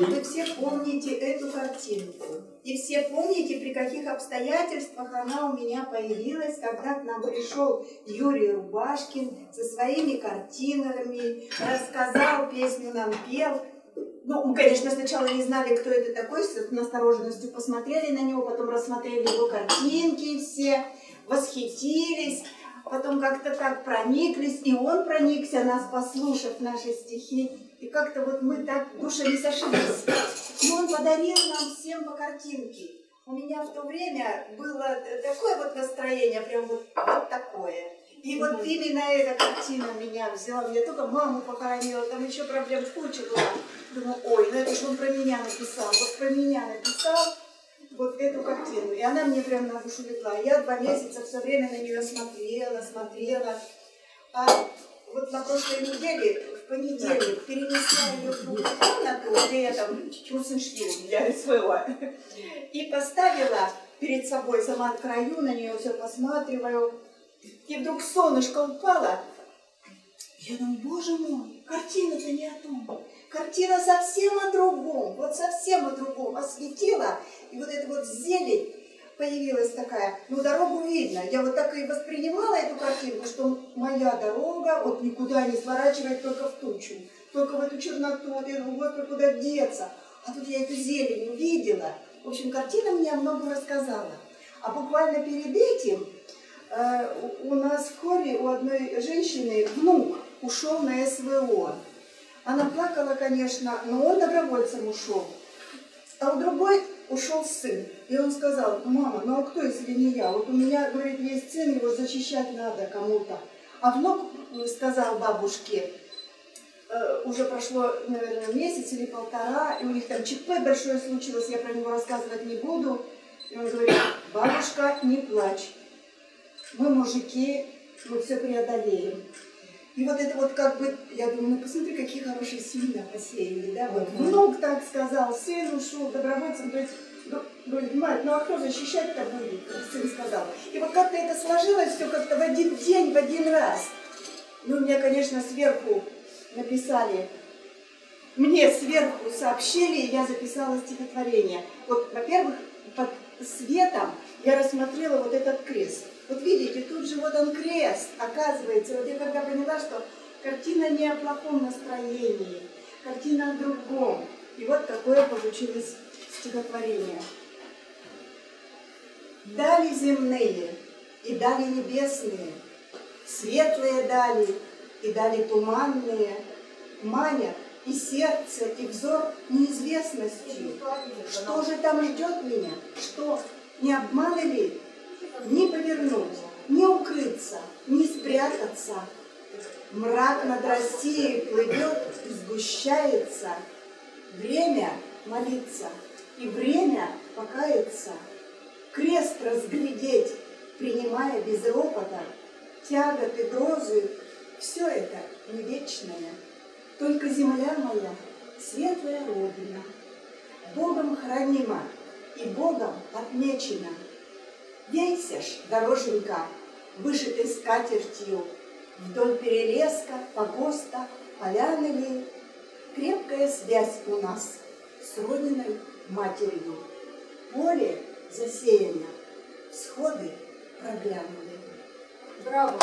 вот вы все помните эту картинку. И все помните, при каких обстоятельствах она у меня появилась, когда к нам пришел Юрий Рубашкин со своими картинами, рассказал, песню нам пел. Ну, мы, конечно, сначала не знали, кто это такой, с настороженностью посмотрели на него, потом рассмотрели его картинки все, восхитились, потом как-то так прониклись, и он проникся, нас послушав наши стихи. И как-то вот мы так душами сошлись. И он подарил нам всем по картинке. У меня в то время было такое вот настроение, прям вот, вот такое. И вот именно эта картина меня взяла. Я только маму похоронила, там еще проблем куча была. Думаю, ой, ну это же он про меня написал. Вот про меня написал вот эту картину. И она мне прям на душу легла. Я два месяца все время на нее смотрела, смотрела. А вот на прошлой неделе, в понедельник, перенесла ее в комнату, где я там Чусенштиль для СВО, и поставила перед собой, сама от краю, на нее все посматриваю. И вдруг солнышко упало. Я думаю, боже мой, картина-то не о том. Картина совсем о другом, вот совсем о другом. Осветила, и вот эта вот зелень появилась такая, ну, дорогу видно. Я вот так и воспринимала эту картинку, что моя дорога вот никуда не сворачивает только в тучу, только в эту черноту, вот я думаю, вот куда деться. А тут я эту зелень увидела. В общем, картина мне о многом рассказала. А буквально перед этим э, у нас в хоре у одной женщины внук ушел на СВО. Она плакала, конечно, но он добровольцем ушел. А у другой ушел сын. И он сказал, мама, ну а кто, если не я? Вот у меня, говорит, есть сын, его защищать надо кому-то. А внук сказал бабушке, э, уже прошло, наверное, месяц или полтора, и у них там ЧП большое случилось, я про него рассказывать не буду. И он говорит, бабушка, не плачь. Мы мужики, мы все преодолеем. И вот это вот как бы, я думаю, ну посмотри, какие хорошие семена посеяли, да, вот внук так сказал, сын ушел добровольцем, то есть говорит, мать, ну а кто защищать-то будет, сын сказал. И вот как-то это сложилось все как-то в один день, в один раз. Ну, мне, конечно, сверху написали, мне сверху сообщили, и я записала стихотворение. Вот, во-первых, под светом я рассмотрела вот этот крест. Вот видите, тут же вот он крест, оказывается. Вот я когда поняла, что картина не о плохом настроении, картина о другом. И вот такое получилось стихотворение. Дали земные и дали небесные, Светлые дали и дали туманные, Манят и сердце, и взор неизвестностью. Что же там ждет меня? Что, не обманывали? Не повернуть, не укрыться, не спрятаться. Мрак над Россией плывет, сгущается. Время молиться и время покаяться. Крест разглядеть, принимая без ропота. Тяготы, грозы, все это не вечное. Только земля моя, светлая родина, Богом хранима и Богом отмечена. Вейся ж, дороженька, вышитой скатертью, Вдоль перелеска, погоста, поляны ли, Крепкая связь у нас с Родиной матерью. Поле засеяно, всходы проглянули. Браво!